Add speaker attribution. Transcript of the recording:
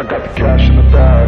Speaker 1: I got the cash in the bag,